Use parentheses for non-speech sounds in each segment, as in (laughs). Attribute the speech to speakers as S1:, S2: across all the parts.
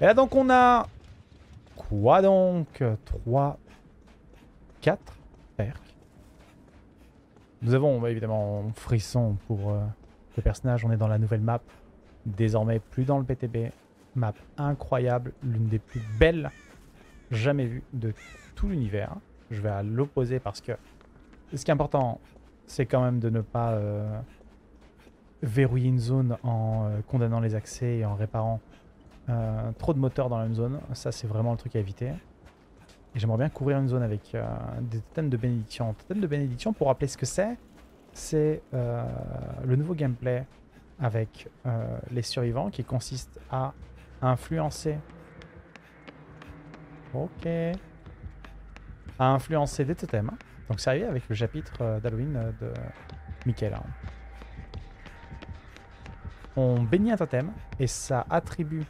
S1: Et là donc on a quoi donc? 3, 4 perks. Nous avons bah, évidemment frisson pour euh, le personnage, on est dans la nouvelle map, désormais plus dans le PTB. Map incroyable, l'une des plus belles jamais vues de tout l'univers. Je vais à l'opposé parce que ce qui est important, c'est quand même de ne pas euh, verrouiller une zone en euh, condamnant les accès et en réparant euh, trop de moteurs dans la même zone. Ça, c'est vraiment le truc à éviter. J'aimerais bien couvrir une zone avec des totems de bénédiction. Totems de bénédiction, pour rappeler ce que c'est, c'est le nouveau gameplay avec les survivants qui consiste à influencer. Ok. À influencer des totems. Donc c'est arrivé avec le chapitre euh, d'Halloween euh, de Michael. On bénit un totem et ça attribue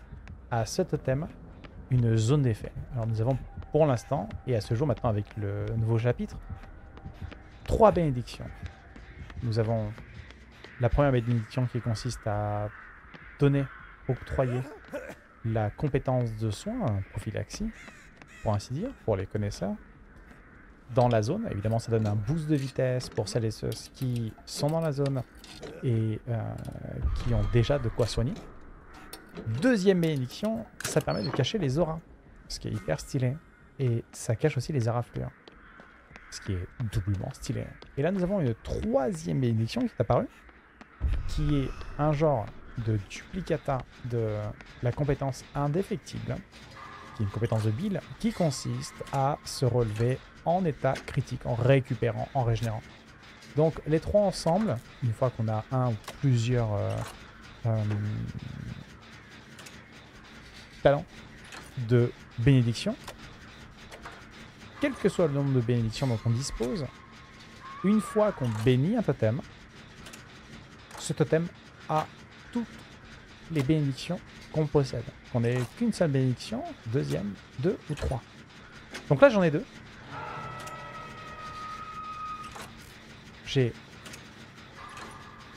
S1: à ce totem une zone d'effet. Alors nous avons pour l'instant, et à ce jour maintenant avec le nouveau chapitre, trois bénédictions. Nous avons la première bénédiction qui consiste à donner, octroyer la compétence de soin, prophylaxie, pour ainsi dire, pour les connaisseurs, dans la zone. Évidemment, ça donne un boost de vitesse pour celles et ceux qui sont dans la zone et euh, qui ont déjà de quoi soigner. Deuxième bénédiction, ça permet de cacher les auras, ce qui est hyper stylé. Et ça cache aussi les araflures, ce qui est doublement stylé. Et là, nous avons une troisième bénédiction qui est apparue, qui est un genre de duplicata de la compétence indéfectible, une compétence de Bill, qui consiste à se relever en état critique, en récupérant, en régénérant. Donc les trois ensemble, une fois qu'on a un ou plusieurs euh, euh, talents de bénédiction, quel que soit le nombre de bénédictions dont on dispose, une fois qu'on bénit un totem, ce totem a toutes les bénédictions qu'on possède. Qu'on n'ait qu'une seule bénédiction, deuxième, deux ou trois. Donc là j'en ai deux. J'ai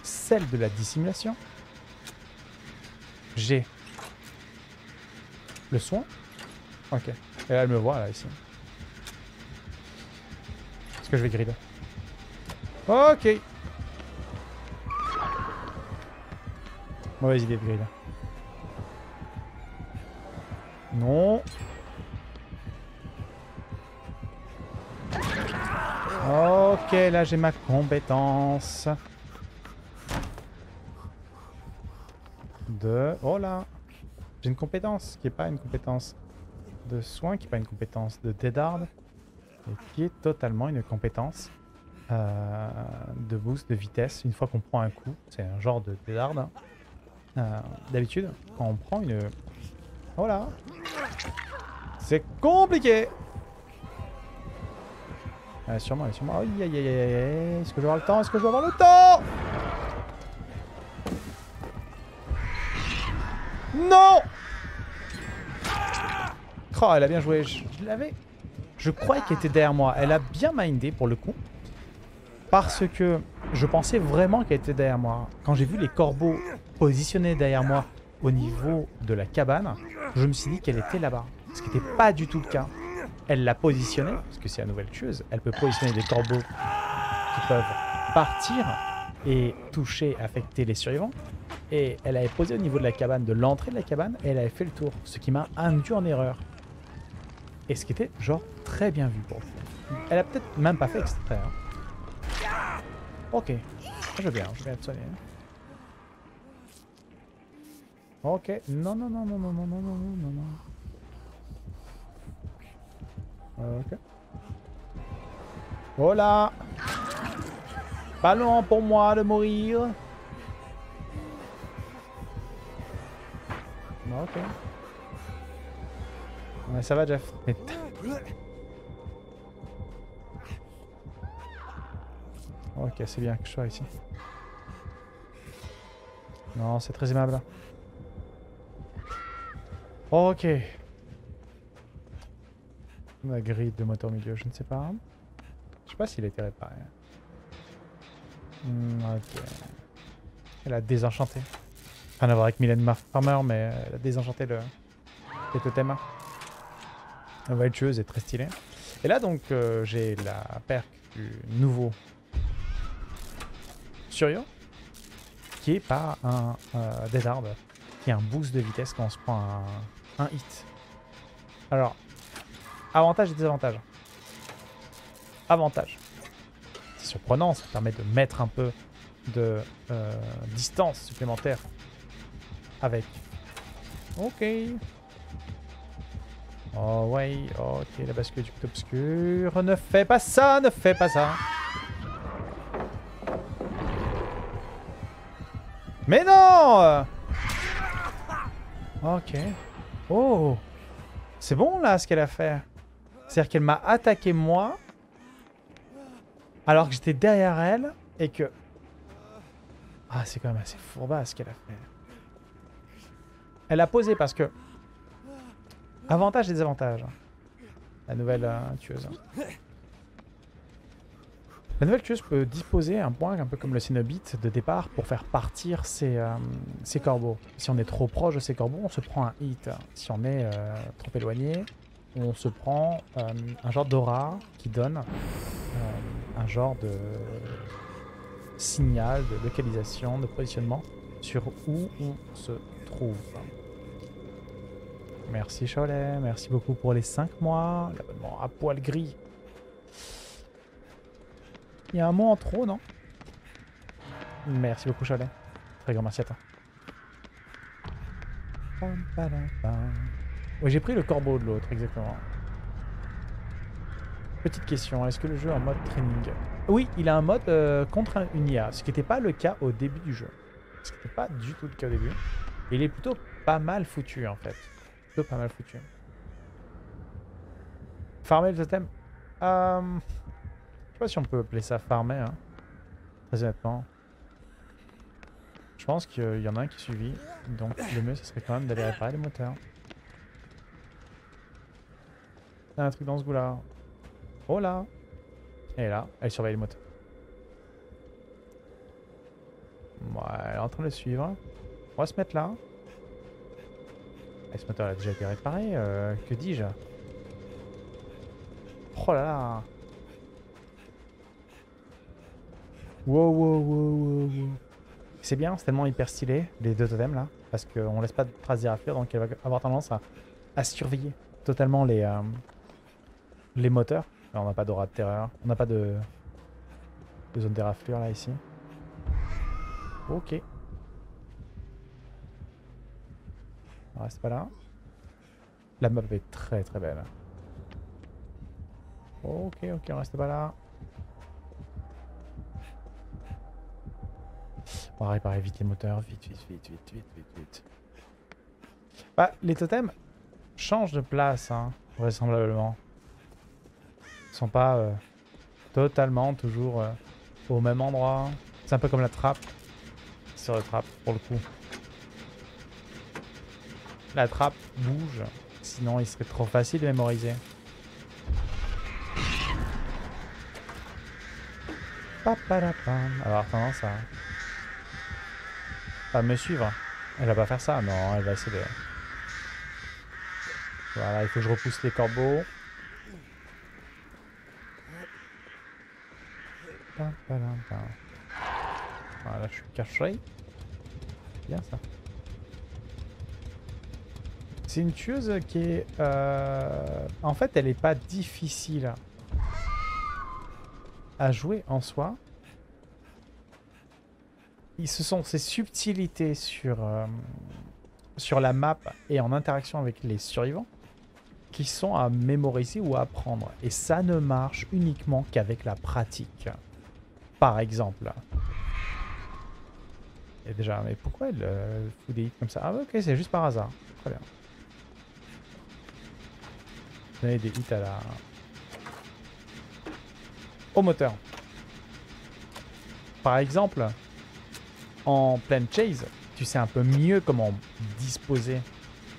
S1: celle de la dissimulation. J'ai le soin. Ok. Et là, elle me voit, là, ici. Est-ce que je vais grid Ok. Mauvaise idée de grid. Non. Ok, là j'ai ma compétence. De... Oh là J'ai une compétence qui n'est pas une compétence de soin, qui n'est pas une compétence de Deadard, et qui est totalement une compétence euh, de boost de vitesse une fois qu'on prend un coup. C'est un genre de Deadard. Euh, D'habitude, quand on prend une... Voilà C'est compliqué Allez, sûrement, allez, sûrement. Aïe, aïe, aïe, aïe. Est-ce que je vais avoir le temps? Est-ce que je vais avoir le temps? Non Oh, elle a bien joué. Je, l'avais... Je croyais qu'elle était derrière moi. Elle a bien mindé, pour le coup. Parce que je pensais vraiment qu'elle était derrière moi. Quand j'ai vu les corbeaux positionnés derrière moi au niveau de la cabane, je me suis dit qu'elle était là-bas. Ce qui n'était pas du tout le cas elle l'a positionné, parce que c'est la nouvelle tueuse, elle peut positionner des corbeaux qui peuvent partir et toucher, affecter les survivants. Et elle avait posé au niveau de la cabane, de l'entrée de la cabane, et elle avait fait le tour, ce qui m'a induit en erreur. Et ce qui était genre très bien vu pour vous. Elle a peut-être même pas fait exprès. Hein. Ok, je vais je vais être soigné. Ok, non, non, non, non, non, non, non, non, non, non. Ok. Oh là Ballon pour moi de mourir. Ok. Ouais, ça va, Jeff. Ok, c'est bien que je sois ici. Non, c'est très aimable. Ok. La grille de moteur milieu, je ne sais pas. Je sais pas s'il a été réparé. Hmm, ok. Elle a désenchanté. Rien à voir avec Mylène Farmer, mais elle a désenchanté le, le totem. La voile tueuse est très stylée. Et là, donc, euh, j'ai la perque du nouveau Surio, qui est pas un euh, Hard, qui est un boost de vitesse quand on se prend un, un hit. Alors, avantage et désavantage. Avantage. C'est surprenant, ça permet de mettre un peu de euh, distance supplémentaire avec. Ok. Oh ouais, ok, la bascule du obscur. Ne fais pas ça, ne fais pas ça. Mais non Ok. Oh C'est bon là ce qu'elle a fait. C'est-à-dire qu'elle m'a attaqué moi alors que j'étais derrière elle et que... Ah c'est quand même assez fourba ce qu'elle a fait. Elle a posé parce que... Avantages et désavantages. La nouvelle euh, tueuse. La nouvelle tueuse peut disposer un point un peu comme le Cenobite de départ pour faire partir ses, euh, ses, corbeaux. Si on est trop proche de ces corbeaux, on se prend un hit. Si on est euh, trop éloigné, on se prend euh, un genre d'aura qui donne un genre de signal, de localisation, de positionnement sur où on se trouve. Merci Cholet, merci beaucoup pour les 5 mois, l'abonnement à poil gris. Il y a un mot en trop, non? Merci beaucoup Cholet. Très grand merci à toi. Oui, j'ai pris le corbeau de l'autre, exactement. Petite question, est-ce que le jeu est en mode training? Oui, il a un mode euh, contre une IA, ce qui n'était pas le cas au début du jeu. Ce qui n'était pas du tout le cas au début. il est plutôt pas mal foutu en fait pas mal foutu. Farmer le totem euh, sais pas si on peut appeler ça farmer, hein. très honnêtement. Je pense qu'il y en a un qui suivi, donc le mieux ce serait quand même d'aller réparer les moteurs. Il y a un truc dans ce goût là. Oh là Et là, elle surveille les moteurs. Ouais, elle est en train de le suivre. On va se mettre là. Et ce moteur a déjà été réparé, euh, que dis-je? Oh là là Wow, wow, wow, wow, C'est bien, c'est tellement hyper stylé, les deux totems là, parce qu'on laisse pas de traces d'éraflure, donc elle va avoir tendance à, surveiller totalement les, euh, moteurs. on n'a pas d'aura de terreur, on n'a pas de, de zone d'éraflure là ici. Ok. On reste pas là. La map est très très belle. Ok, ok, on reste pas là. On va réparer vite les moteurs. Vite, vite, vite, vite, vite, vite, vite. Bah, les totems changent de place, hein, vraisemblablement. Ils sont pas euh, totalement toujours euh, au même endroit. C'est un peu comme la trappe. Sur la trappe, pour le coup. La trappe bouge, sinon il serait trop facile de mémoriser. Alors tendance à... à me suivre. Elle va pas faire ça, non, elle va essayer de... Voilà, il faut que je repousse les corbeaux. Voilà, je suis caché. Bien ça. C'est une tueuse qui est... Euh, en fait, elle n'est pas difficile à jouer en soi. Ce sont ces subtilités sur, euh, sur la map et en interaction avec les survivants qui sont à mémoriser ou à apprendre. Et ça ne marche uniquement qu'avec la pratique. Par exemple. Et déjà, mais pourquoi elle euh, fout des hits comme ça? Ah ok, c'est juste par hasard. Très bien donner des hits à la... au moteur. Par exemple, en pleine chase, tu sais un peu mieux comment disposer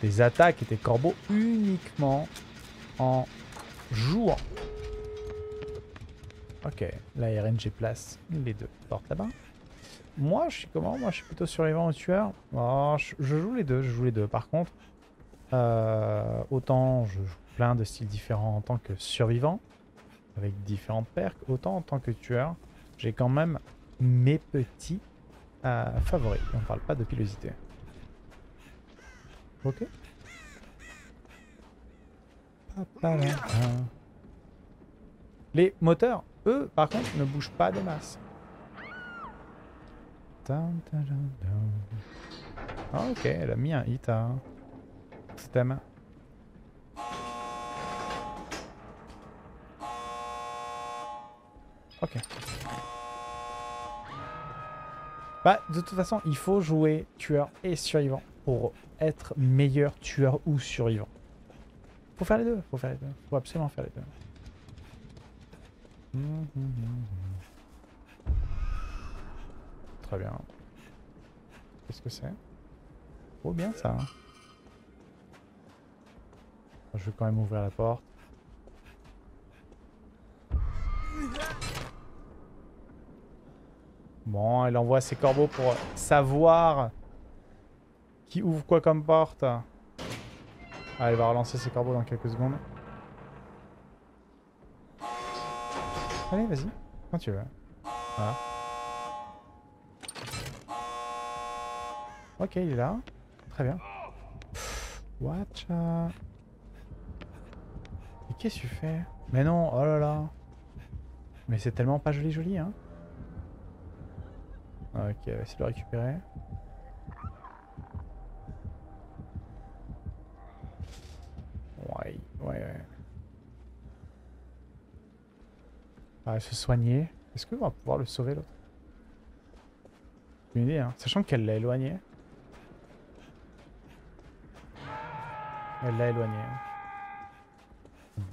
S1: des attaques et tes corbeaux uniquement en jouant. Ok, la RNG place les deux portes là-bas. Moi, je suis comment? Moi, je suis plutôt survivant ou tueur. Oh, je, joue les deux, je joue les deux. Par contre, euh, autant je joue plein de styles différents en tant que survivant, avec différentes perks, autant en tant que tueur, j'ai quand même mes petits euh, favoris. On parle pas de pilosité. Ok. Les moteurs, eux, par contre, ne bougent pas des masses. Ah, ok, elle a mis un hit à système. Ok. Bah, de toute façon, il faut jouer tueur et survivant pour être meilleur tueur ou survivant. Faut faire les deux, faut faire les deux. Faut absolument faire les deux. Très bien. Qu'est-ce que c'est? Oh bien ça. Je vais quand même ouvrir la porte. Bon, elle envoie ses corbeaux pour savoir qui ouvre quoi comme porte. Ah, elle va relancer ses corbeaux dans quelques secondes. Allez, vas-y. Quand tu veux. Voilà. Ok, il est là. Très bien. Watch out. Mais qu'est-ce que tu fais? Mais non, oh là là. Mais c'est tellement pas joli joli, hein. Ok, on va essayer de le récupérer. Ouais, ouais, ouais. Ah, se soigner. Est-ce qu'on va pouvoir le sauver l'autre? Une idée, hein. Sachant qu'elle l'a éloigné. Elle l'a éloigné. Hein.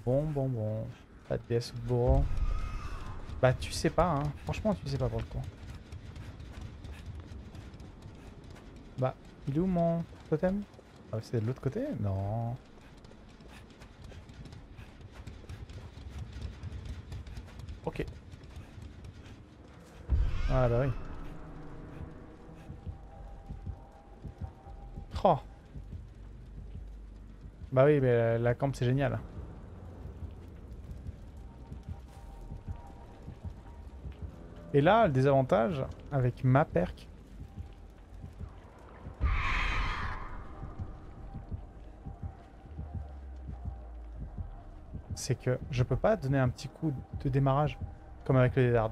S1: Bon, bon, bon. Pas de DS. Bah, tu sais pas, hein. Franchement, tu sais pas pour le coup. Bah, il est où mon totem? Ah, C'est de l'autre côté? Non. Ok. Ah bah oui. Oh. Bah oui, mais la, la camp c'est génial. Et là, le désavantage avec ma perk, c'est que je peux pas donner un petit coup de démarrage comme avec le lézard.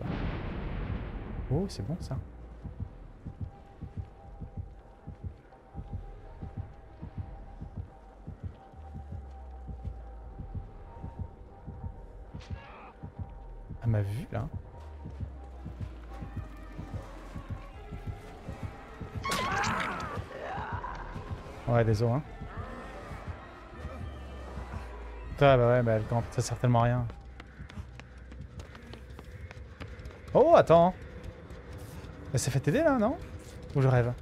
S1: Oh, c'est bon ça. Elle m'a vu là. Ouais, désolé. Hein. Ah bah ouais, bah elle campe, ça certainement rien. Oh, attends. Elle s'est fait aider là, non? Ou je rêve?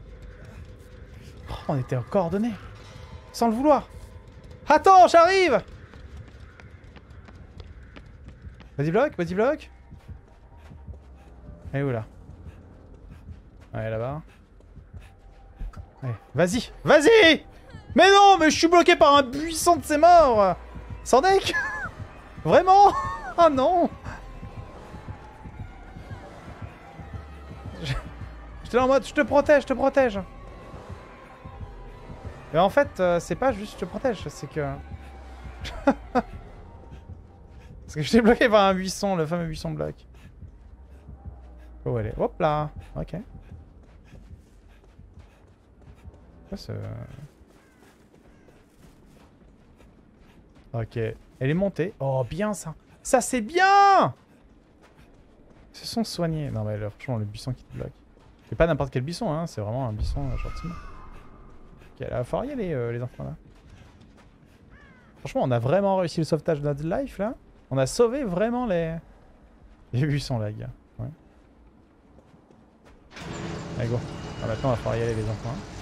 S1: Oh, On était en coordonnées Sans le vouloir. Attends, j'arrive! Vas-y bloc, vas-y bloc Elle est où là? Ouais, là-bas. Vas-y, vas-y! Mais non, mais je suis bloqué par un buisson de ses morts sans (laughs) deck Vraiment Oh (laughs) non J'étais là en mode, je te protège, je te protège. Mais en fait, euh, c'est pas juste je te protège, c'est que... (laughs) Parce que je t'ai bloqué par un buisson, le fameux buisson bloc. Oh, elle est... Hop là Ok. Quoi ce... Ok. Elle est montée. Oh, bien ça. Ça, c'est bien Ils se sont soignés. Non, mais là, franchement, le buisson qui te bloque. C'est pas n'importe quel buisson, hein. C'est vraiment un buisson euh, gentiment. Ok, là, va falloir y aller, euh, les enfants, là. Franchement, on a vraiment réussi le sauvetage de notre life, là. On a sauvé vraiment les... Les buissons, là, gars. Ouais. Allez, go. Ah, maintenant, on va falloir y aller, les enfants. Hein.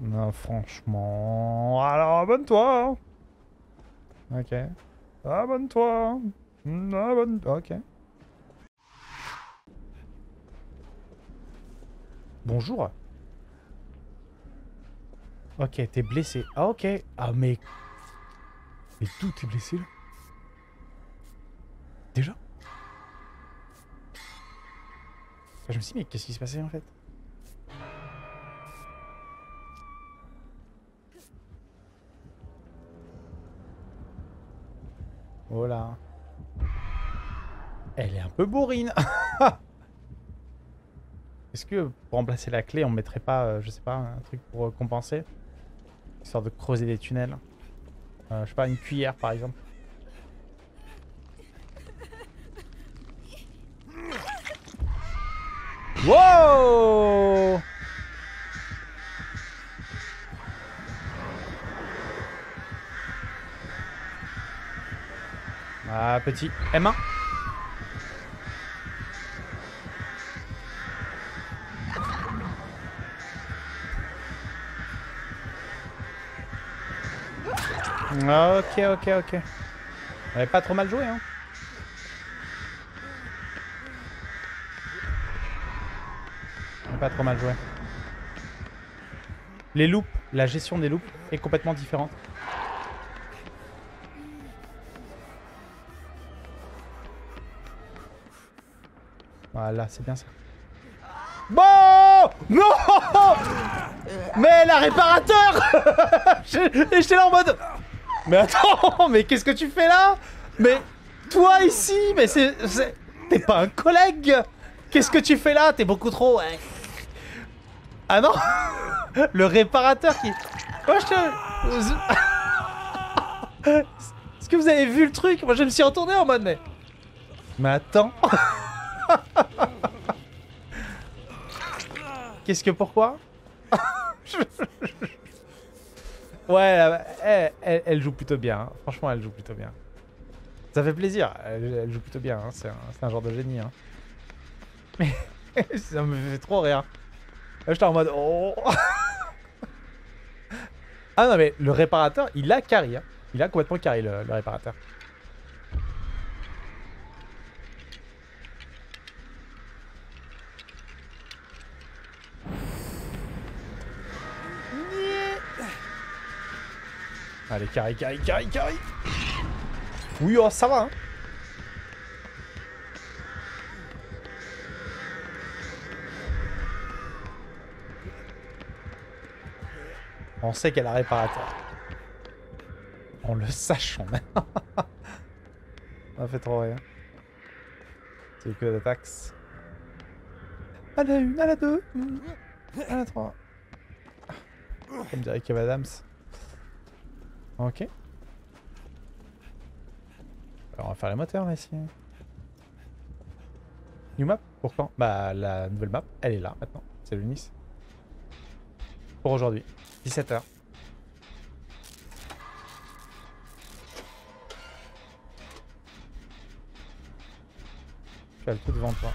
S1: Non, franchement... Alors, abonne-toi hein. Ok. Abonne-toi. Abonne... Ok. Bonjour. Ok, t'es blessé. Ah, ok. Ah, mais... Mais d'où t'es blessé, là? Déjà? Je me suis dit, mais qu'est-ce qui se passait, en fait? Voilà. Elle est un peu bourrine. (laughs) Est-ce que pour remplacer la clé, on mettrait pas, euh, je sais pas, un truc pour euh, compenser? Histoire de creuser des tunnels. Euh, je sais pas, une cuillère par exemple. Wow Ah, petit M1. Ok, ok, ok. On pas trop mal joué, hein. Pas trop mal joué. Les loops, la gestion des loops est complètement différente. Voilà, c'est bien ça. Bon Non (laughs) Mais la réparateur (laughs) J'étais là en mode... Mais attends, (laughs) mais qu'est-ce que tu fais là? Mais toi ici, mais c'est... T'es pas un collègue? Qu'est-ce que tu fais là? T'es beaucoup trop... Ah non Le réparateur qui... Moi je te... Est-ce que vous avez vu le truc? Moi je me suis retourné en mode mais... Mais attends (laughs) Qu'est-ce que pourquoi? (laughs) Ouais, elle, joue plutôt bien. Hein. Franchement, elle joue plutôt bien. Ça fait plaisir. Elle, joue plutôt bien. Hein. C'est un, genre de génie. Hein. Mais (laughs) ça me fait trop rire. J'étais en mode... Oh ah non, mais le réparateur, il a carré. Il a complètement carré, le réparateur. Allez, carré, carré, carré, carré. Oui, oh, ça va, hein. On sait qu'elle a réparateur. En le sachant même. On (laughs) fait trop rien. C'est que d'attaques. À la une, à la deux, à la trois. Comme dirait Kev Adams. Ok. Alors on va faire les moteurs ici. New map Pour quand Bah la nouvelle map, elle est là maintenant. C'est le Nice. Pour aujourd'hui. 17h. Tu as le tout devant toi.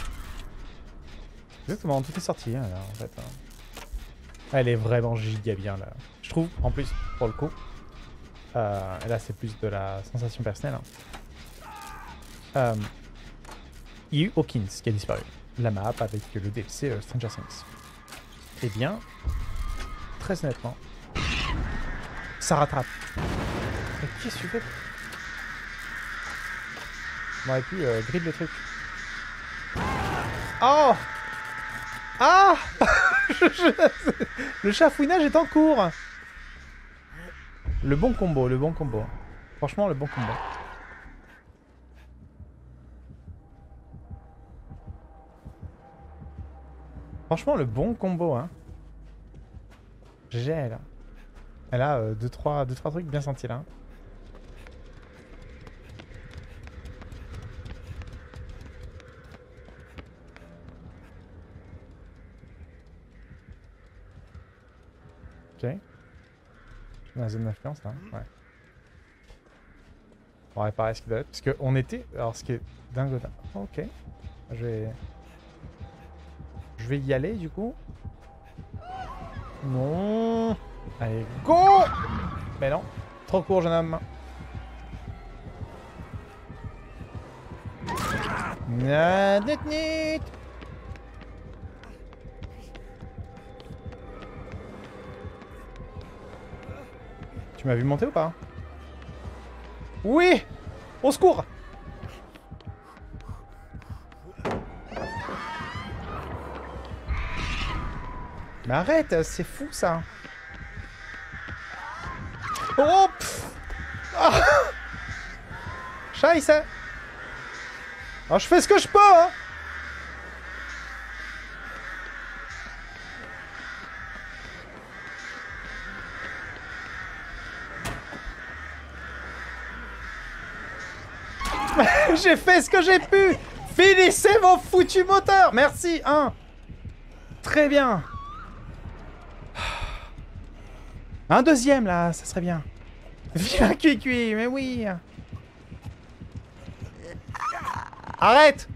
S1: Exactement, tout est sorti hein, là, en fait. Hein. Elle est vraiment giga bien là. Je trouve, en plus, pour le coup. Euh, et là, c'est plus de la sensation personnelle. Hein. Euh, il y a eu Hawkins qui a disparu. La map avec le DLC euh, Stranger Things. Eh bien, très honnêtement, ça rattrape. Mais qu'est-ce que tu fais? On aurait pu euh, grid le truc. Oh Ah (laughs) Le chafouinage est en cours le bon combo, le bon combo. Franchement, le bon combo. Franchement, le bon combo, hein. GG, elle. Elle a 2-3 deux, trois, deux, trois trucs bien sentis, là. Dans la zone d'influence, là hein, Ouais. On va réparer ce qui doit être. Parce qu'on était... Alors, ce qui est dingue... Ah, ok. Je vais... Je vais y aller, du coup. Non Allez, go Mais non. Trop court, jeune homme. Tu m'as vu monter ou pas Oui Au secours Mais arrête, c'est fou ça. Oh pff. Ah. Scheiße Alors je fais ce que je peux hein J'ai fait ce que j'ai pu Finissez vos foutus moteurs Merci, hein Très bien Un deuxième, là, ça serait bien. Viens, (laughs) cuit mais oui Arrête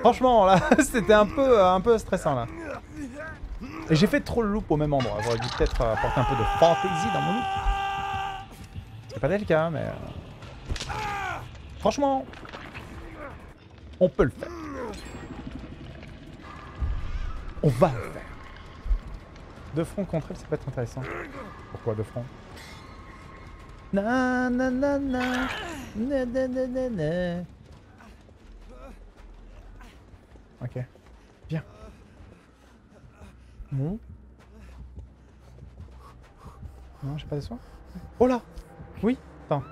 S1: Franchement, là, (laughs) c'était un peu, un peu stressant, là. J'ai fait trop le loop au même endroit. J'aurais dû peut-être apporter un peu de fantaisie dans mon loop. Le cas, mais... Euh, franchement, on peut le faire. On va le faire. De front contre elle, ça peut être intéressant. Pourquoi de front Na na na na Ok. Viens. Non. Non, j'ai pas de soins. Oh là Oui Attends.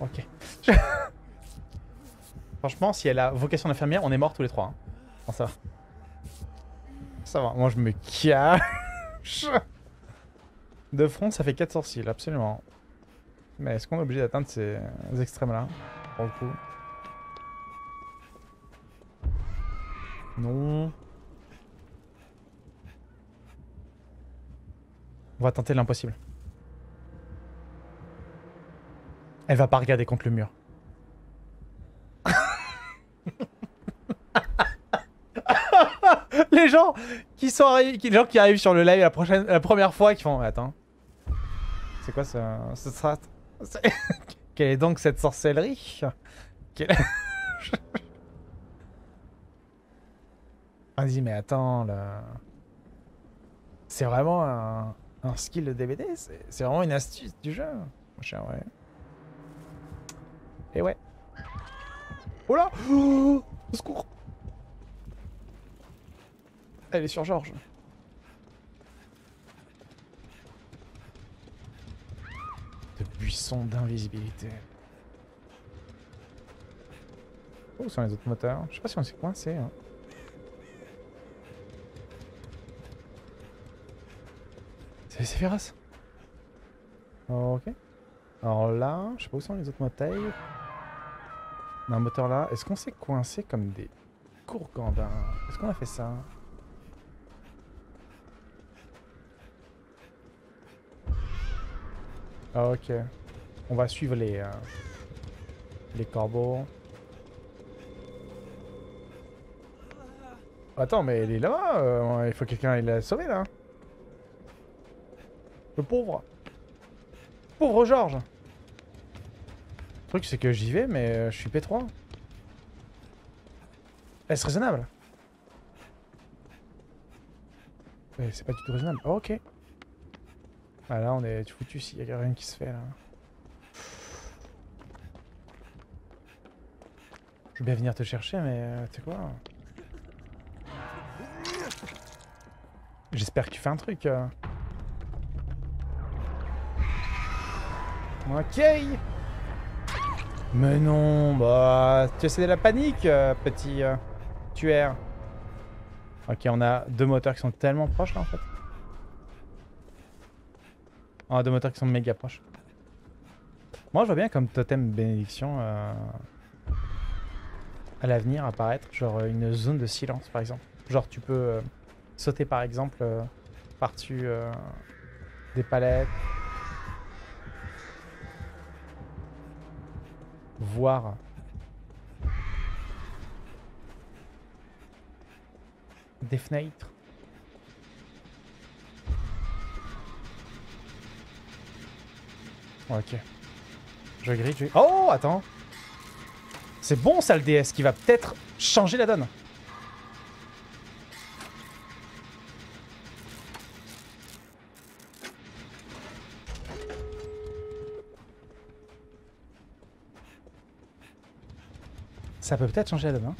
S1: Ok. (laughs) Franchement, si elle a vocation d'infirmière, on est morts tous les trois. Hein. Ça va. Ça va. Moi, je me cache. De front, ça fait 4 sorciers, absolument. Mais est-ce qu'on est obligé d'atteindre ces extrêmes-là Pour le coup? Non. On va tenter l'impossible. Elle va pas regarder contre le mur. les gens qui sont arrivés, les gens qui arrivent sur le live la prochaine, la première fois, qui font, attends, c'est quoi ce, ce strat? (laughs) Quelle est donc cette sorcellerie? (laughs) Vas-y, mais attends. C'est vraiment un, un, skill de DVD C'est vraiment une astuce du jeu ouais. Et ouais. Oh là oh, (gasps) Au secours elle est sur Georges. De buisson d'invisibilité. Où sont les autres moteurs Je sais pas si on s'est coincé. Hein. C'est Sephiroth Ok. Alors là, je sais pas où sont les autres moteurs. Un moteur là. Est-ce qu'on s'est coincé comme des gourgandins Est-ce qu'on a fait ça? Ah, ok. On va suivre les, euh, les corbeaux. Attends, mais elle est là euh, Il faut que quelqu'un la sauver là. Le pauvre. Pauvre Georges. Le truc c'est que j'y vais mais euh, je suis P3. Est-ce raisonnable c'est pas du tout raisonnable. ok. Ah là on est foutu s'il y a rien qui se fait là. Je veux bien venir te chercher mais euh, tu sais quoi? J'espère que tu fais un truc. Euh. Ok Mais non, bah... Tu sais de la panique, euh, petit tueur. Ok, on a deux moteurs qui sont tellement proches là en fait. On a deux moteurs qui sont méga proches. Moi, je vois bien comme totem bénédiction euh, à l'avenir apparaître, genre une zone de silence par exemple. Genre tu peux euh, sauter par exemple euh, par-dessus des palettes. Voir des fenêtres. Ok. Je grille. Oh, attends. C'est bon ça le DS qui va peut-être changer la donne. Ça peut peut-être changer donne. Hein.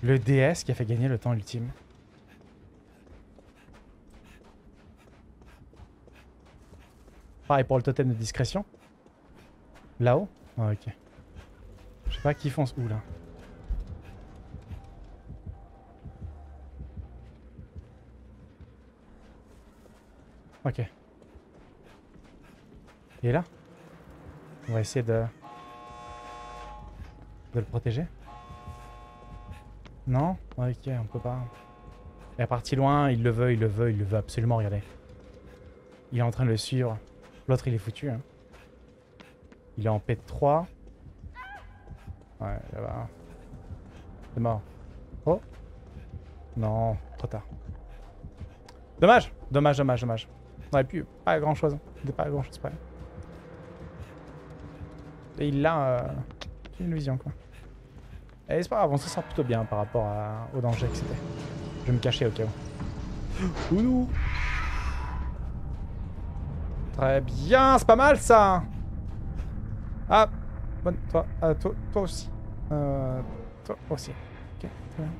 S1: Le DS qui a fait gagner le temps ultime. Pareil pour le totem de discrétion. Là-haut ah, Ok. Je sais pas qui fonce où là. Ok. Il est là? On va essayer de... De le protéger? Non? Ok, on peut pas. Il est parti loin, il le veut, il le veut, il le veut absolument, regardez. Il est en train de le suivre. L'autre il est foutu. Hein. Il est en P3. Ouais, là-bas. C'est mort. Oh Non, trop tard. Dommage Dommage, dommage, dommage. On aurait pu pas grand chose. Pas grand chose. Et il a euh, une vision quoi. Et c'est pas grave, on se sent plutôt bien par rapport au danger que c'était. Je vais me cacher au cas où. Ouh Très bien, c'est pas mal ça Ah, bonne, toi, euh, toi, toi aussi. Euh, toi aussi. Ok, très bien.